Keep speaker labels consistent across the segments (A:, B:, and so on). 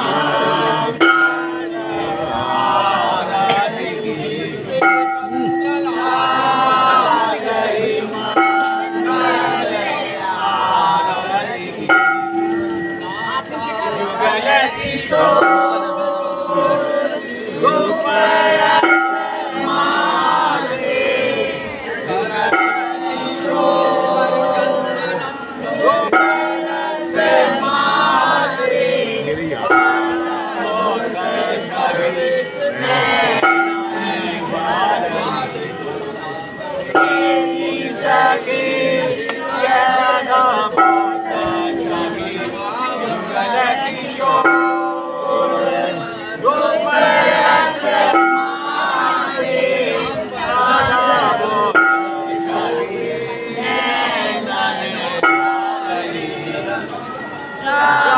A: 아. Salve!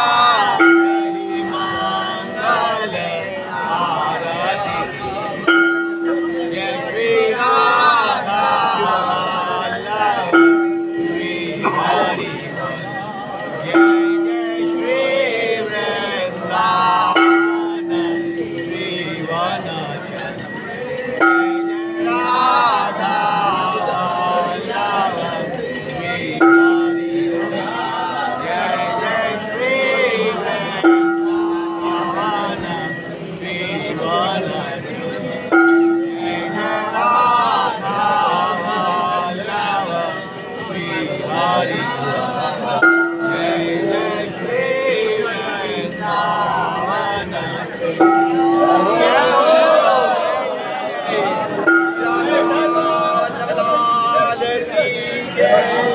A: Nirvana Yeah.